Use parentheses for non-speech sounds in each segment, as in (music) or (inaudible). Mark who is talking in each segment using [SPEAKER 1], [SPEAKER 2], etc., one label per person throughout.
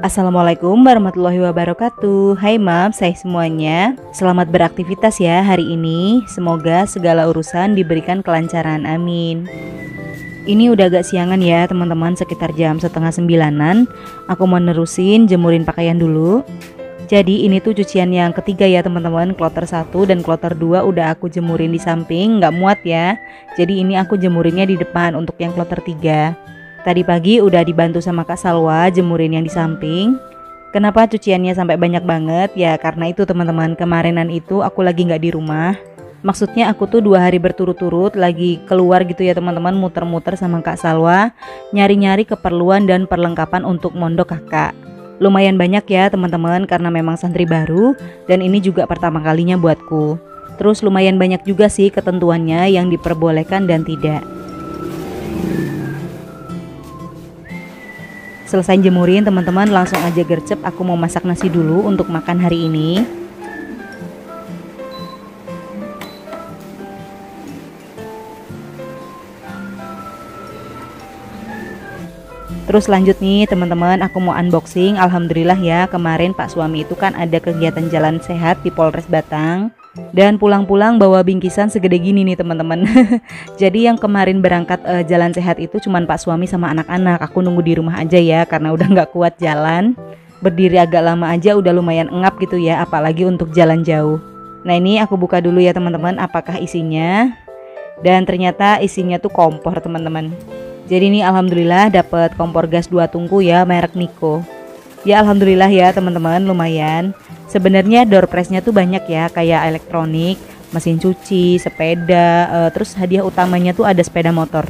[SPEAKER 1] Assalamualaikum warahmatullahi wabarakatuh. Hai mam, saya semuanya. Selamat beraktivitas ya hari ini. Semoga segala urusan diberikan kelancaran, amin. Ini udah agak siangan ya teman-teman Sekitar jam setengah sembilanan. Aku mau nerusin jemurin pakaian dulu. Jadi ini tuh cucian yang ketiga ya teman-teman. Kloter 1 dan kloter 2 udah aku jemurin di samping. Nggak muat ya. Jadi ini aku jemurinnya di depan untuk yang kloter 3 Tadi pagi udah dibantu sama Kak Salwa jemurin yang di samping. Kenapa cuciannya sampai banyak banget? Ya karena itu teman-teman kemarinan itu aku lagi nggak di rumah. Maksudnya aku tuh dua hari berturut-turut lagi keluar gitu ya teman-teman muter-muter sama Kak Salwa nyari-nyari keperluan dan perlengkapan untuk mondok kakak. Lumayan banyak ya teman-teman karena memang santri baru dan ini juga pertama kalinya buatku. Terus lumayan banyak juga sih ketentuannya yang diperbolehkan dan tidak. Selesai jemurin teman-teman langsung aja gercep. Aku mau masak nasi dulu untuk makan hari ini. Terus lanjut nih teman-teman aku mau unboxing. Alhamdulillah ya kemarin pak suami itu kan ada kegiatan jalan sehat di Polres Batang dan pulang-pulang bawa bingkisan segede gini nih teman-teman. (laughs) Jadi yang kemarin berangkat uh, jalan sehat itu cuman pak suami sama anak-anak. Aku nunggu di rumah aja ya karena udah nggak kuat jalan. Berdiri agak lama aja udah lumayan engap gitu ya apalagi untuk jalan jauh. Nah ini aku buka dulu ya teman-teman apakah isinya. Dan ternyata isinya tuh kompor teman-teman. Jadi ini alhamdulillah dapat kompor gas dua tungku ya merek Niko ya alhamdulillah ya teman-teman lumayan Sebenarnya door prize-nya tuh banyak ya, kayak elektronik, mesin cuci, sepeda, uh, terus hadiah utamanya tuh ada sepeda motor.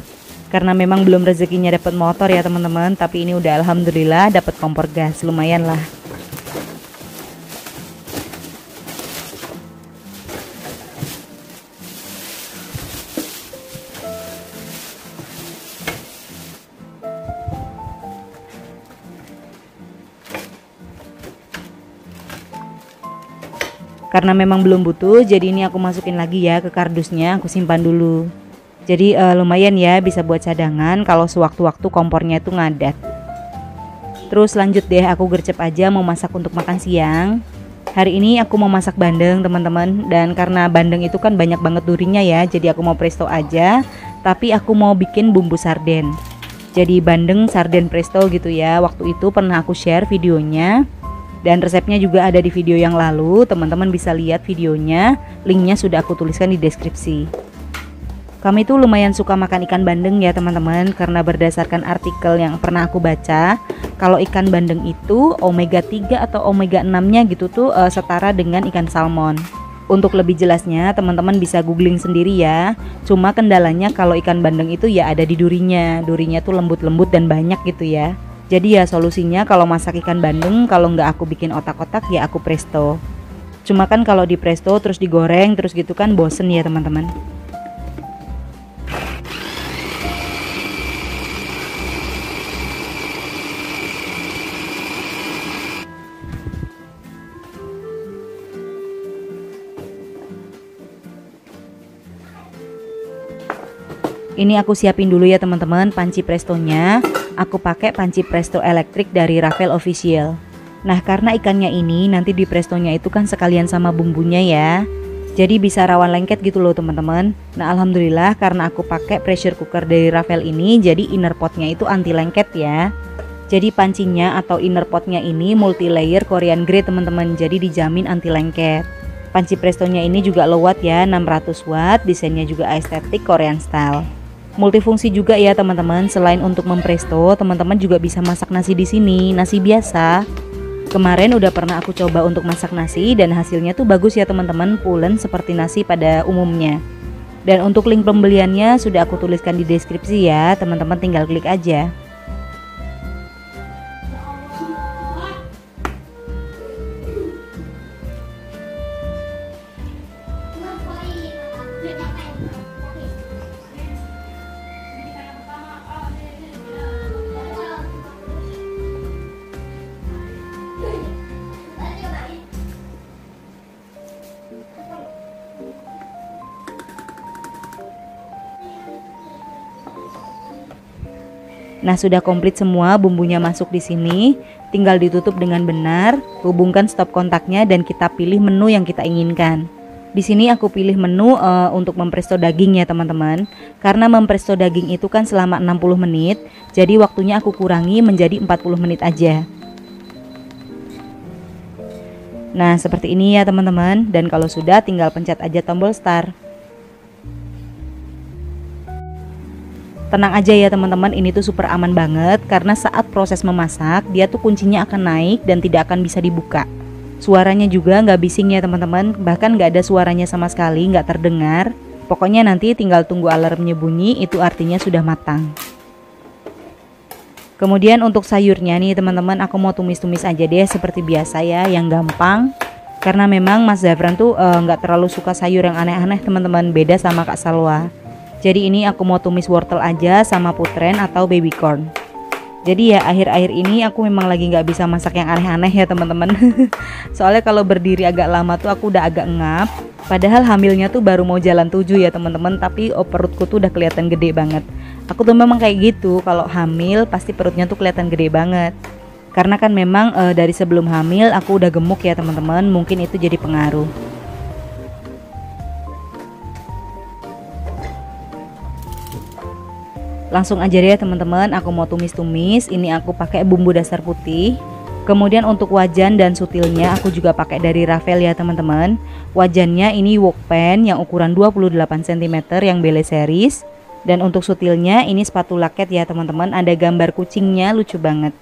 [SPEAKER 1] Karena memang belum rezekinya dapat motor ya teman-teman, tapi ini udah alhamdulillah dapat kompor gas, lumayan lah. Karena memang belum butuh, jadi ini aku masukin lagi ya ke kardusnya, aku simpan dulu. Jadi uh, lumayan ya bisa buat cadangan kalau sewaktu-waktu kompornya itu ngadat. Terus lanjut deh aku gercep aja mau masak untuk makan siang. Hari ini aku mau masak bandeng teman-teman dan karena bandeng itu kan banyak banget durinya ya jadi aku mau presto aja tapi aku mau bikin bumbu sarden. Jadi bandeng sarden presto gitu ya waktu itu pernah aku share videonya dan resepnya juga ada di video yang lalu, teman-teman bisa lihat videonya, linknya sudah aku tuliskan di deskripsi. Kami itu lumayan suka makan ikan bandeng ya teman-teman. Karena berdasarkan artikel yang pernah aku baca kalau ikan bandeng itu omega 3 atau omega 6 nya gitu tuh uh, setara dengan ikan salmon. Untuk lebih jelasnya teman-teman bisa googling sendiri ya. Cuma kendalanya kalau ikan bandeng itu ya ada di durinya. Durinya tuh lembut-lembut dan banyak gitu ya jadi ya solusinya kalau masak ikan bandeng kalau nggak aku bikin otak-otak ya aku presto. Cuma kan kalau di presto terus digoreng terus gitu kan bosen ya teman-teman. Ini aku siapin dulu ya teman-teman panci prestonya aku pakai panci presto elektrik dari Rafael Official. Nah karena ikannya ini nanti di prestonya itu kan sekalian sama bumbunya ya. Jadi bisa rawan lengket gitu loh teman-teman. Nah Alhamdulillah karena aku pakai pressure cooker dari Rafael ini jadi inner potnya itu anti lengket ya. Jadi pancinya atau inner potnya ini multi layer Korean grade teman-teman. Jadi dijamin anti lengket. Panci prestonya ini juga low watt ya 600 watt. Desainnya juga estetik Korean style multifungsi juga ya teman-teman. Selain untuk mempresto, teman-teman juga bisa masak nasi di sini, nasi biasa. Kemarin udah pernah aku coba untuk masak nasi dan hasilnya tuh bagus ya teman-teman, pulen seperti nasi pada umumnya. Dan untuk link pembeliannya sudah aku tuliskan di deskripsi ya, teman-teman tinggal klik aja. Nah, sudah komplit semua bumbunya masuk di sini. Tinggal ditutup dengan benar, hubungkan stop kontaknya dan kita pilih menu yang kita inginkan. Di sini aku pilih menu uh, untuk mempresto daging ya teman-teman. Karena mempresto daging itu kan selama 60 menit, jadi waktunya aku kurangi menjadi 40 menit aja. Nah, seperti ini ya teman-teman. Dan kalau sudah tinggal pencet aja tombol start. Tenang aja ya teman-teman, ini tuh super aman banget karena saat proses memasak dia tuh kuncinya akan naik dan tidak akan bisa dibuka. Suaranya juga nggak bising ya teman-teman, bahkan nggak ada suaranya sama sekali, nggak terdengar. Pokoknya nanti tinggal tunggu alarmnya bunyi, itu artinya sudah matang. Kemudian untuk sayurnya nih teman-teman, aku mau tumis-tumis aja deh seperti biasa ya, yang gampang. Karena memang Mas Zafran tuh eh, nggak uh, terlalu suka sayur yang aneh-aneh teman-teman, beda sama Kak Salwa. Jadi ini aku mau tumis wortel aja sama putren atau baby corn. Jadi ya akhir-akhir ini aku memang lagi nggak bisa masak yang aneh-aneh ya teman-teman. (laughs) Soalnya kalau berdiri agak lama tuh aku udah agak ngap. Padahal hamilnya tuh baru mau jalan tujuh ya teman-teman, tapi oh, perutku tuh udah kelihatan gede banget. Aku tuh memang kayak gitu, kalau hamil pasti perutnya tuh kelihatan gede banget. Karena kan memang e, dari sebelum hamil aku udah gemuk ya teman-teman, mungkin itu jadi pengaruh. Langsung aja deh teman-teman, aku mau tumis-tumis. Ini aku pakai bumbu dasar putih. Kemudian untuk wajan dan sutilnya aku juga pakai dari Ravel ya teman-teman. Wajannya ini wok pen yang ukuran 28 cm yang Bele series. Dan untuk sutilnya ini sepatu laket ya teman-teman. Ada gambar kucingnya lucu banget.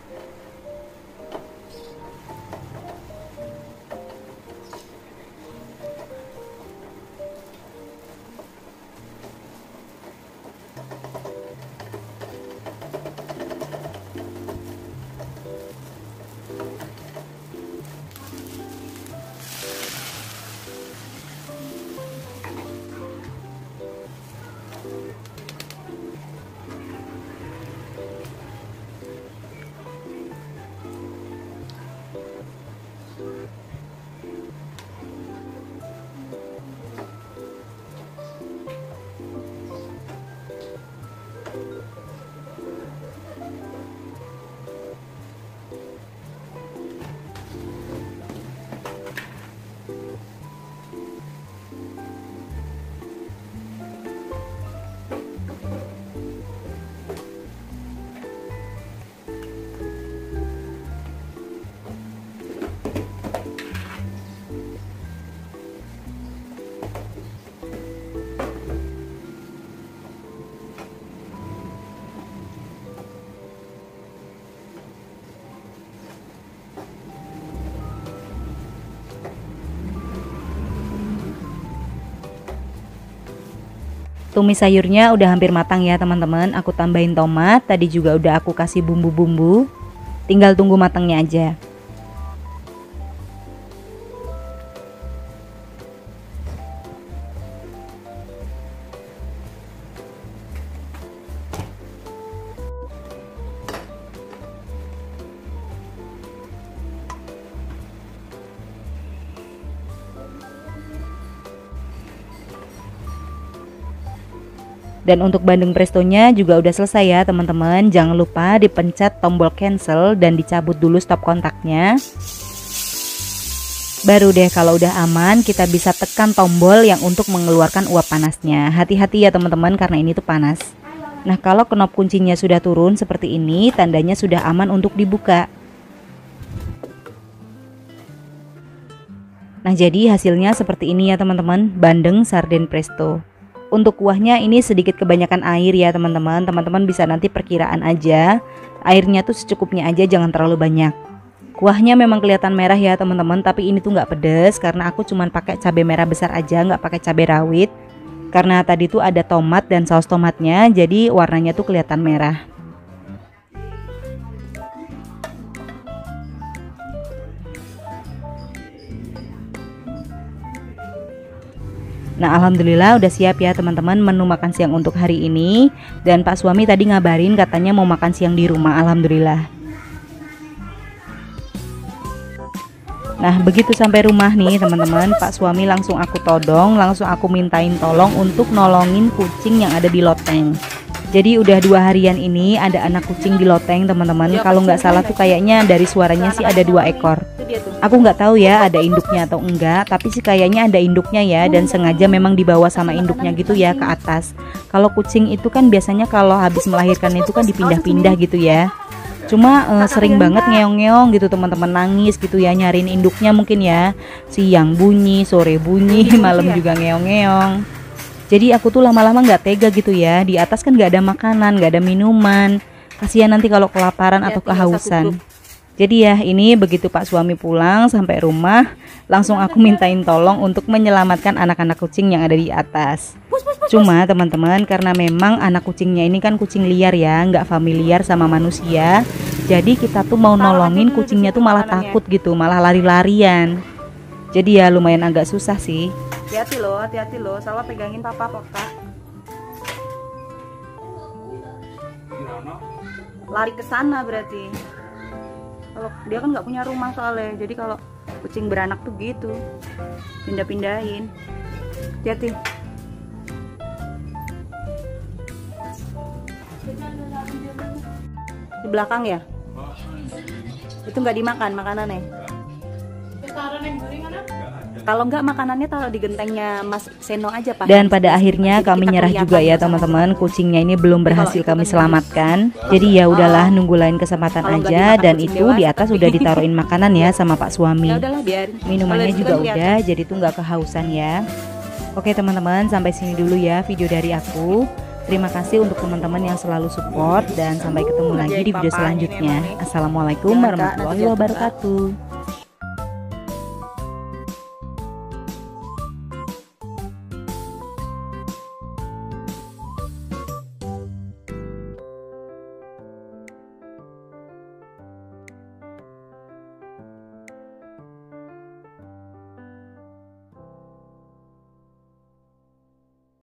[SPEAKER 1] Tumis sayurnya udah hampir matang ya teman-teman. Aku tambahin tomat Tadi juga udah aku kasih bumbu-bumbu. Tinggal tunggu matangnya aja Dan untuk bandeng prestonya juga udah selesai ya teman-teman. Jangan lupa dipencet tombol cancel dan dicabut dulu stop kontaknya. Baru deh kalau udah aman kita bisa tekan tombol yang untuk mengeluarkan uap panasnya. Hati-hati ya teman-teman karena ini tuh panas. Nah kalau knop kuncinya sudah turun seperti ini tandanya sudah aman untuk dibuka. Nah jadi hasilnya seperti ini ya teman-teman Bandeng sarden presto untuk kuahnya ini sedikit kebanyakan air ya teman-teman. Teman-teman bisa nanti perkiraan aja. Airnya tuh secukupnya aja jangan terlalu banyak. Kuahnya memang kelihatan merah ya teman-teman, tapi ini tuh nggak pedes karena aku cuman pakai cabai merah besar aja, nggak pakai cabai rawit. Karena tadi tuh ada tomat dan saus tomatnya, jadi warnanya tuh kelihatan merah. Nah alhamdulillah udah siap ya teman-teman menu makan siang untuk hari ini. Dan pak suami tadi ngabarin katanya mau makan siang di rumah alhamdulillah. Nah begitu sampai rumah nih teman-teman Pak suami langsung aku todong Langsung aku mintain tolong untuk nolongin kucing yang ada di loteng Jadi udah dua harian ini ada anak kucing di loteng teman-teman. Kalau nggak salah tuh kayaknya dari suaranya sih ada dua ekor. Aku nggak tahu ya ada induknya atau enggak, tapi sih kayaknya ada induknya ya dan sengaja memang dibawa sama induknya gitu ya ke atas. Kalau kucing itu kan biasanya kalau habis melahirkan itu kan dipindah-pindah gitu ya. Cuma uh, sering banget ngeong-ngeong gitu teman-teman nangis gitu ya nyariin induknya mungkin ya. Siang bunyi, sore bunyi, (laughs) malam juga ngeong-ngeong. Jadi aku tuh lama-lama nggak tega gitu ya. Di atas kan nggak ada makanan, nggak ada minuman. Kasihan nanti kalau kelaparan ya, atau kehausan. Jadi ya ini begitu Pak suami pulang sampai rumah langsung aku mintain tolong untuk menyelamatkan anak-anak kucing yang ada di atas. Cuma teman-teman karena memang anak kucingnya ini kan kucing liar ya, nggak familiar sama manusia. Jadi kita tuh mau nolongin kucingnya tuh malah takut gitu, malah lari-larian. Jadi ya lumayan agak susah sih hati-hati loh hati-hati loh. Salah pegangin papa papa. Lari ke sana berarti. Kalau dia kan nggak punya rumah soalnya. Jadi kalau kucing beranak tuh gitu. Pindah-pindahin. Hati-hati. Di belakang ya? Itu nggak dimakan makanannya kalau enggak makanannya taruh di gentengnya Mas Seno aja Pak. Dan pada akhirnya kami nyerah juga ya teman-teman. Kucingnya ini belum berhasil kami selamatkan. Jadi ya udahlah nunggu lain kesempatan aja dan itu di atas udah ditaruhin makanan ya sama Pak suami. Ya Minumannya juga udah jadi tuh nggak kehausan ya. Oke teman-teman sampai sini dulu ya video dari aku. Terima kasih untuk teman-teman yang selalu support dan sampai ketemu lagi di video selanjutnya. Assalamualaikum warahmatullahi wabarakatuh.